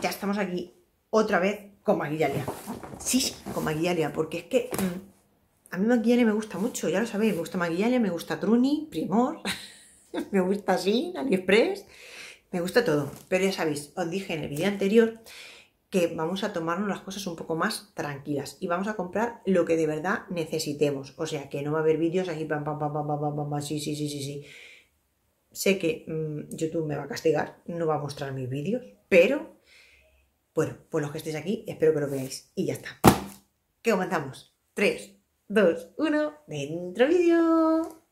ya estamos aquí otra vez con Maquillalia. Sí, con Maquillalia, porque es que mm, a mí Maquillalia me gusta mucho, ya lo sabéis, me gusta Maquillalia, me gusta Truni, Primor, me gusta Sin, AliExpress, me gusta todo. Pero ya sabéis, os dije en el vídeo anterior que vamos a tomarnos las cosas un poco más tranquilas y vamos a comprar lo que de verdad necesitemos. O sea, que no va a haber vídeos aquí, pam, pam, pam, pam, pam, pam, pam, sí, sí, sí, sí, sí. Sé que mmm, YouTube me va a castigar, no va a mostrar mis vídeos, pero bueno, pues los que estéis aquí, espero que lo veáis. Y ya está. ¿Qué comenzamos? 3, 2, 1, dentro vídeo.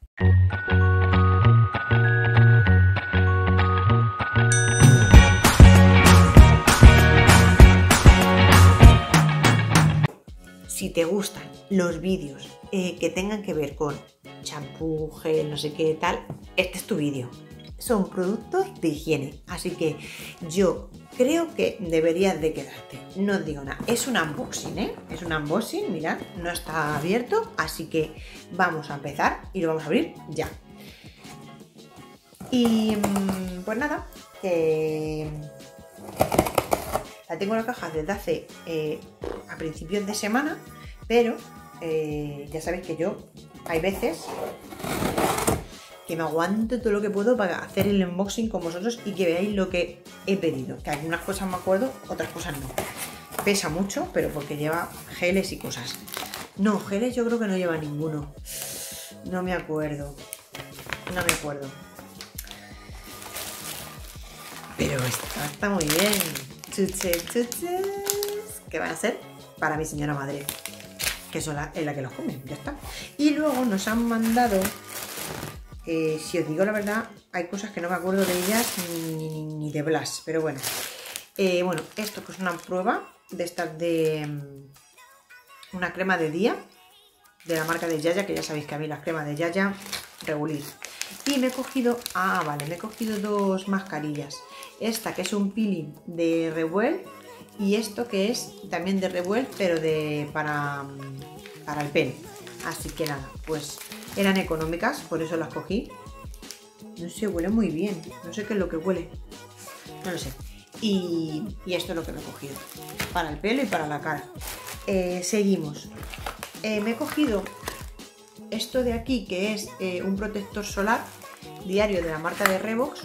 Si te gustan los vídeos eh, que tengan que ver con champú, gel, no sé qué tal, este es tu vídeo. Son productos de higiene, así que yo creo que deberías de quedarte. No os digo nada, es un unboxing, ¿eh? Es un unboxing, mirad, no está abierto, así que vamos a empezar y lo vamos a abrir ya. Y mm, pues nada, la tengo en la caja desde hace eh, a principios de semana, pero eh, ya sabéis que yo hay veces que me aguanto todo lo que puedo para hacer el unboxing con vosotros y que veáis lo que he pedido. Que algunas cosas me acuerdo, otras cosas no. Pesa mucho, pero porque lleva geles y cosas. No, geles yo creo que no lleva ninguno. No me acuerdo. No me acuerdo. Pero está, está muy bien. Chuches, chuches. ¿Qué van a ser? Para mi señora madre. Que es la, la que los come. Ya está. Y luego nos han mandado eh, si os digo la verdad, hay cosas que no me acuerdo de ellas ni, de Blas, pero bueno. Eh, bueno, esto pues una prueba de estas de mm, una crema de día de la marca de Yaya, que ya sabéis que a mí las cremas de Yaya regulir. Y me he cogido, ah, vale, me he cogido dos mascarillas. Esta que es un peeling de Revuel y esto que es también de Revuel, pero de para, mm, para el pelo. Así que nada, pues eran económicas, por eso las cogí. No sé, huele muy bien. No sé qué es lo que huele. No lo sé. Y, esto es lo que me he cogido. Para el pelo y para la cara. Eh, seguimos. Eh, me he cogido esto de aquí, que es eh, un protector solar diario de la marca de Revox,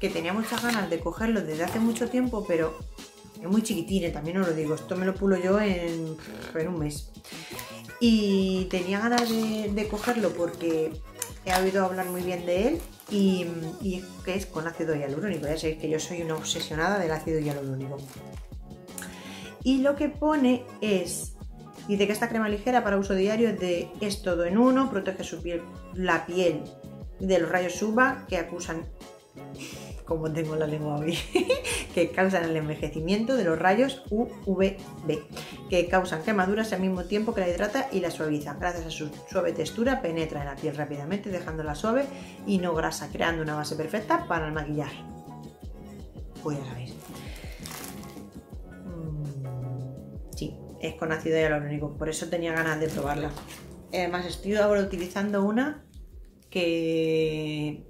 que tenía muchas ganas de cogerlo desde hace mucho tiempo, pero es muy chiquitín, también os lo digo. Esto me lo pulo yo en, en un mes. Y tenía ganas de, cogerlo porque he oído hablar muy bien de él y, y, que es con ácido hialurónico. Ya sabéis que yo soy una obsesionada del ácido hialurónico. Y lo que pone es, dice que esta crema ligera para uso diario de es todo en uno, protege su piel, la piel de los rayos UVA que acusan como tengo la lengua hoy, que causan el envejecimiento de los rayos UVB, que causan quemaduras al mismo tiempo que la hidrata y la suaviza. Gracias a su suave textura penetra en la piel rápidamente dejándola suave y no grasa, creando una base perfecta para el maquillaje. Pues ya sabéis. Mm, sí, es con ácido hialurónico, por eso tenía ganas de probarla. Además estoy ahora utilizando una que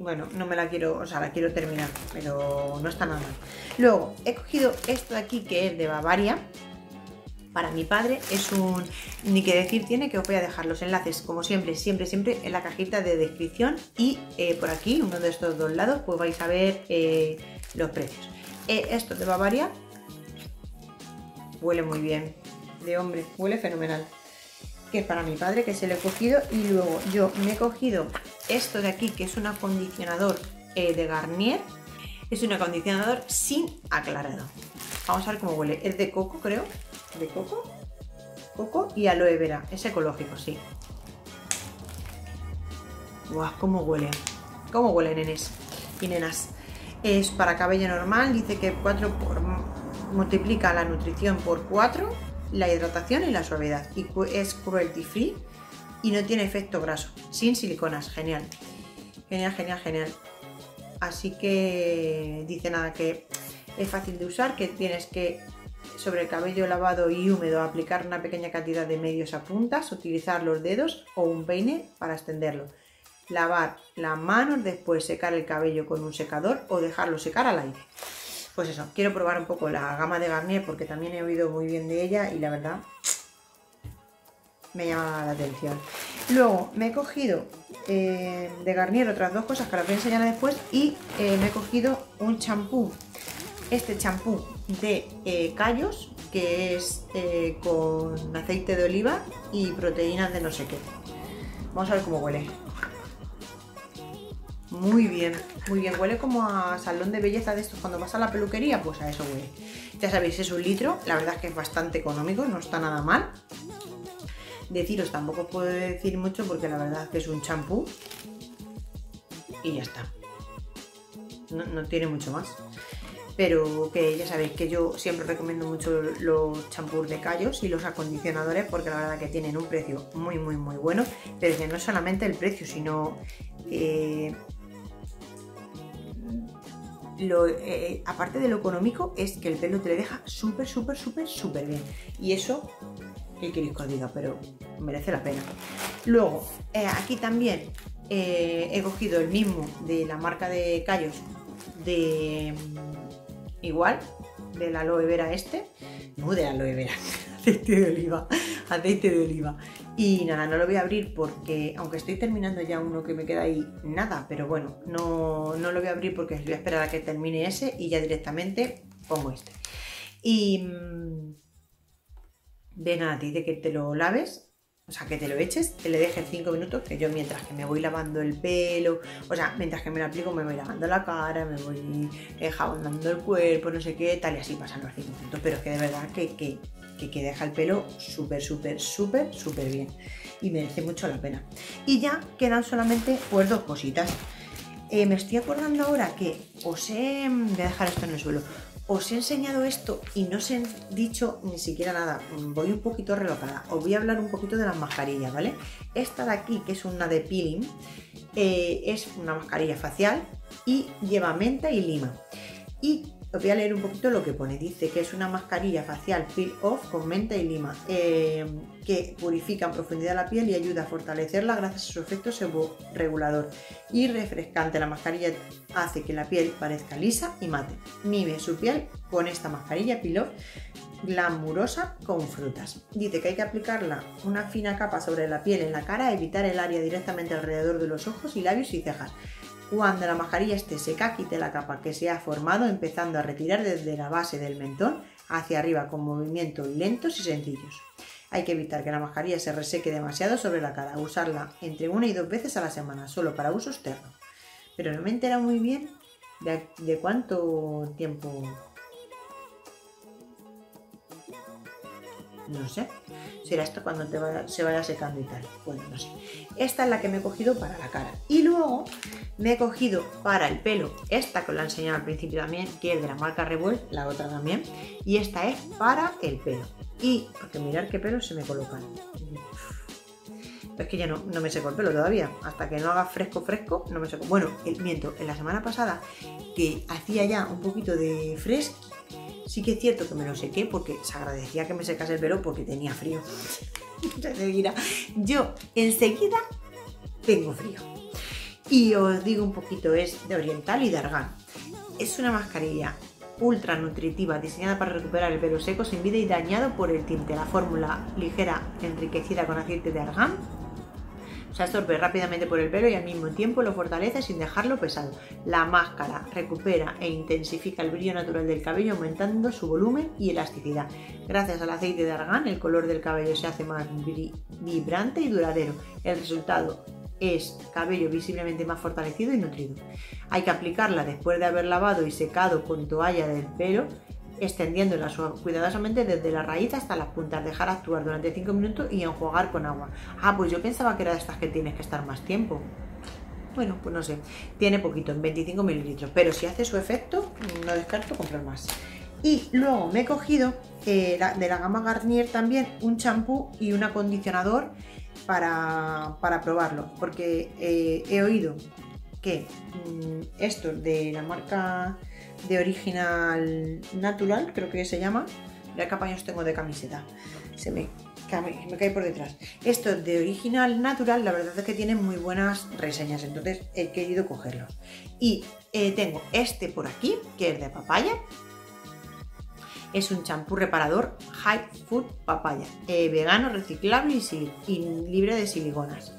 bueno, no me la quiero, o sea, la quiero terminar, pero no está nada mal. Luego, he cogido esto de aquí que es de Bavaria. Para mi padre es un, ni que decir tiene, que os voy a dejar los enlaces, como siempre, siempre, siempre en la cajita de descripción y eh, por aquí, uno de estos dos lados, pues vais a ver eh, los precios. Eh, esto de Bavaria huele muy bien, de hombre, huele fenomenal que para mi padre, que se lo he cogido. Y luego yo me he cogido esto de aquí, que es un acondicionador eh, de Garnier. Es un acondicionador sin aclarado. Vamos a ver cómo huele. Es de coco, creo. ¿De coco? Coco y aloe vera. Es ecológico, sí. Guau, cómo huele. Cómo huele, nenes y nenas. Es para cabello normal. Dice que 4 por, multiplica la nutrición por 4 la hidratación y la suavidad. Y es cruelty free y no tiene efecto graso, sin siliconas. Genial. Genial, genial, genial. Así que dice nada que es fácil de usar, que tienes que sobre el cabello lavado y húmedo aplicar una pequeña cantidad de medios a puntas, utilizar los dedos o un peine para extenderlo. Lavar las manos, después secar el cabello con un secador o dejarlo secar al aire. Pues eso, quiero probar un poco la gama de Garnier porque también he oído muy bien de ella y la verdad me llama la atención. Luego me he cogido eh, de Garnier otras dos cosas que las voy a enseñar después y eh, me he cogido un champú. Este champú de eh, callos que es con aceite de oliva y proteínas de no sé qué. Vamos a ver cómo huele. Muy bien, muy bien. Huele como a salón de belleza de estos cuando vas a la peluquería, pues a eso huele. Ya sabéis, es un litro. La verdad es que es bastante económico, no está nada mal. Deciros, tampoco puedo decir mucho porque la verdad es que es un champú. Y ya está. No, tiene mucho más. Pero que ya sabéis que yo siempre recomiendo mucho los champús de callos y los acondicionadores porque la verdad que tienen un precio muy muy muy bueno. Pero que no solamente el precio, sino eh, lo, eh, aparte de lo económico, es que el pelo te le deja súper, súper, súper, súper bien. Y eso, ¿qué queréis que os diga? Pero merece la pena. Luego, eh, aquí también eh, he cogido el mismo de la marca de Callos, de mm, igual, de la aloe vera este. No de la aloe vera, aceite de oliva, aceite de oliva. Y nada, no lo voy a abrir porque, aunque estoy terminando ya uno que me queda ahí, nada, pero bueno, no, no lo voy a abrir porque voy a esperar a que termine ese y ya directamente pongo este. Y mm, de nada, te dice que te lo laves o sea, que te lo eches, que le dejes 5 minutos, que yo mientras que me voy lavando el pelo, o sea, mientras que me lo aplico me voy lavando la cara, me voy jabonando el cuerpo, no sé qué, tal, y así pasan los 5 minutos. Pero es que de verdad que, que, deja el pelo súper, súper, súper, súper bien. Y merece mucho la pena. Y ya quedan solamente pues dos cositas. Eh, me estoy acordando ahora que os he... Voy dejar esto en el suelo os he enseñado esto y no os he dicho ni siquiera nada. Voy un poquito relocada. Os voy a hablar un poquito de las mascarillas, ¿vale? Esta de aquí, que es una de peeling, eh, es una mascarilla facial y lleva menta y lima. Y os voy a leer un poquito lo que pone. Dice que es una mascarilla facial peel off con menta y lima eh, que purifica en profundidad la piel y ayuda a fortalecerla gracias a su efecto regulador y refrescante. La mascarilla hace que la piel parezca lisa y mate. Mime su piel con esta mascarilla peel off glamurosa con frutas. Dice que hay que aplicarla una fina capa sobre la piel en la cara, evitar el área directamente alrededor de los ojos y labios y cejas cuando la mascarilla esté seca, quite la capa que se ha formado, empezando a retirar desde la base del mentón hacia arriba con movimientos lentos y sencillos. Hay que evitar que la mascarilla se reseque demasiado sobre la cara, usarla entre una y dos veces a la semana, solo para uso externo. Pero no me entera muy bien de, de cuánto tiempo... No sé. Será esto cuando se vaya secando y tal. Bueno, no sé. Esta es la que me he cogido para la cara. Y luego me he cogido para el pelo esta que os la he enseñado al principio también, que es de la marca Revuel, la otra también. Y esta es para el pelo. Y, porque mirar qué pelo se me colocan. Es que ya no, no, me seco el pelo todavía. Hasta que no haga fresco, fresco, no me seco. Bueno, el, miento, en la semana pasada que hacía ya un poquito de fresco, Sí que es cierto que me lo sequé porque se agradecía que me secase el pelo porque tenía frío. yo enseguida tengo frío. Y os digo un poquito, es de Oriental y de Argan. Es una mascarilla ultra nutritiva diseñada para recuperar el pelo seco sin vida y dañado por el tinte. La fórmula ligera enriquecida con aceite de argán se absorbe rápidamente por el pelo y al mismo tiempo lo fortalece sin dejarlo pesado. La máscara recupera e intensifica el brillo natural del cabello aumentando su volumen y elasticidad. Gracias al aceite de argán el color del cabello se hace más vibrante y duradero. El resultado es cabello visiblemente más fortalecido y nutrido. Hay que aplicarla después de haber lavado y secado con toalla del pelo extendiéndola cuidadosamente desde la raíz hasta las puntas, dejar actuar durante 5 minutos y enjuagar con agua. Ah, pues yo pensaba que era de estas que tienes que estar más tiempo. Bueno, pues no sé, tiene poquito, en 25 mililitros, pero si hace su efecto, no descarto comprar más. Y luego me he cogido eh, de la gama Garnier también un champú y un acondicionador para, probarlo, porque eh, he oído que mm, estos de la marca de original natural, creo que se llama. Mira qué apaños tengo de camiseta. Se me, cae por detrás. Esto de original natural, la verdad es que tiene muy buenas reseñas, entonces he querido cogerlos. Y eh, tengo este por aquí, que es de papaya, Es un champú reparador High Food Papaya, eh, vegano, reciclable y, y, libre de siliconas.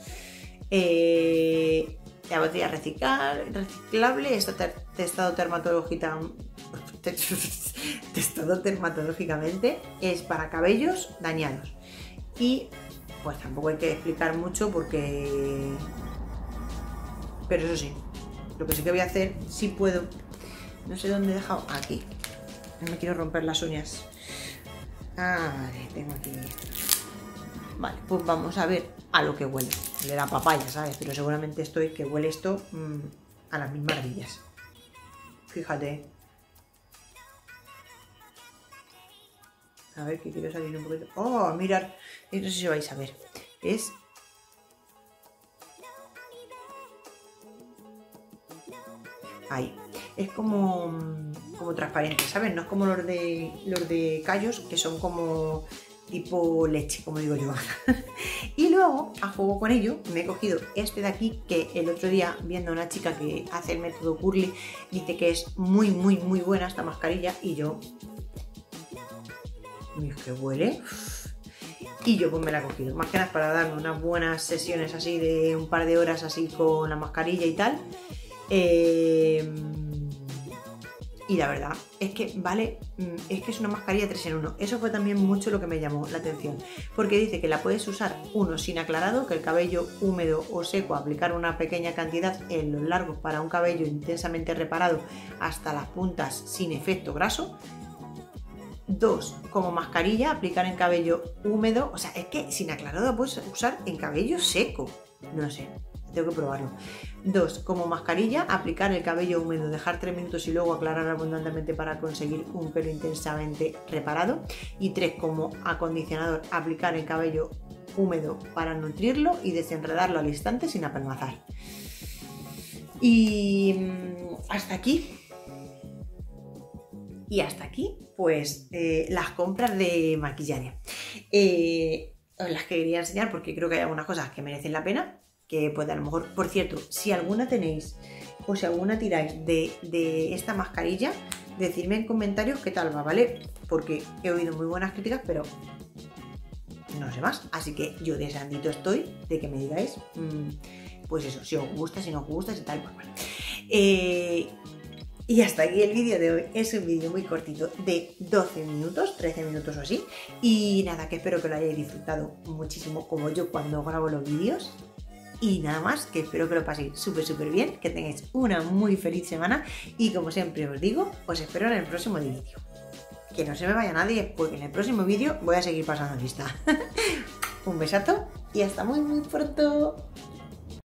Eh, la botella reciclable, está testado testado dermatológicamente, es para cabellos dañados. Y pues tampoco hay que explicar mucho porque... Pero eso sí, lo que sí que voy a hacer, si puedo, no sé dónde he dejado, aquí. No me quiero romper las uñas. Ah, vale, tengo aquí. Vale, pues vamos a ver a lo que huele. Le da papaya, ¿sabes? Pero seguramente estoy que huele esto mmm, a las mismas maravillas. Fíjate. A ver, que quiero salir un poquito. ¡Oh, mirad! No sé si vais a ver. Es... Ahí. Es como, como transparente, ¿sabes? No es como los de, los de callos, que son como tipo leche, como digo yo. luego, a juego con ello, me he cogido este de aquí, que el otro día, viendo a una chica que hace el método Curly, dice que es muy, muy, muy buena esta mascarilla, y yo... Mira, que huele... Y yo pues me la he cogido, más que nada para darme unas buenas sesiones así de un par de horas así con la mascarilla y tal. Eh y la verdad es que vale, mm, es que es una mascarilla 3 en 1. Eso fue también mucho lo que me llamó la atención. Porque dice que la puedes usar, uno, sin aclarado, que el cabello húmedo o seco, aplicar una pequeña cantidad en los largos para un cabello intensamente reparado hasta las puntas sin efecto graso. Dos, como mascarilla, aplicar en cabello húmedo. O sea, es que sin aclarado puedes usar en cabello seco. No sé, tengo que probarlo. Dos, como mascarilla, aplicar el cabello húmedo, dejar 3 minutos y luego aclarar abundantemente para conseguir un pelo intensamente reparado. Y tres, como acondicionador, aplicar el cabello húmedo para nutrirlo y desenredarlo al instante sin apelmazar. Y mm, hasta aquí. Y hasta aquí, pues, eh, las compras de maquillaje. Eh, las que quería enseñar porque creo que hay algunas cosas que merecen la pena que puede a lo mejor, por cierto, si alguna tenéis o si alguna tiráis de, esta mascarilla, decidme en comentarios qué tal va, ¿vale? Porque he oído muy buenas críticas, pero no sé más. Así que yo deseandito estoy de que me digáis, mm, pues eso, si os gusta, si no os gusta, si tal, pues bueno. Eh, y hasta aquí el vídeo de hoy. Es un vídeo muy cortito de 12 minutos, 13 minutos o así. Y nada, que espero que lo hayáis disfrutado muchísimo como yo cuando grabo los vídeos. Y nada más, que espero que lo paséis súper, súper bien, que tengáis una muy feliz semana y como siempre os digo, os espero en el próximo vídeo. Que no se me vaya nadie, porque en el próximo vídeo voy a seguir pasando lista. Un besazo y hasta muy, muy pronto.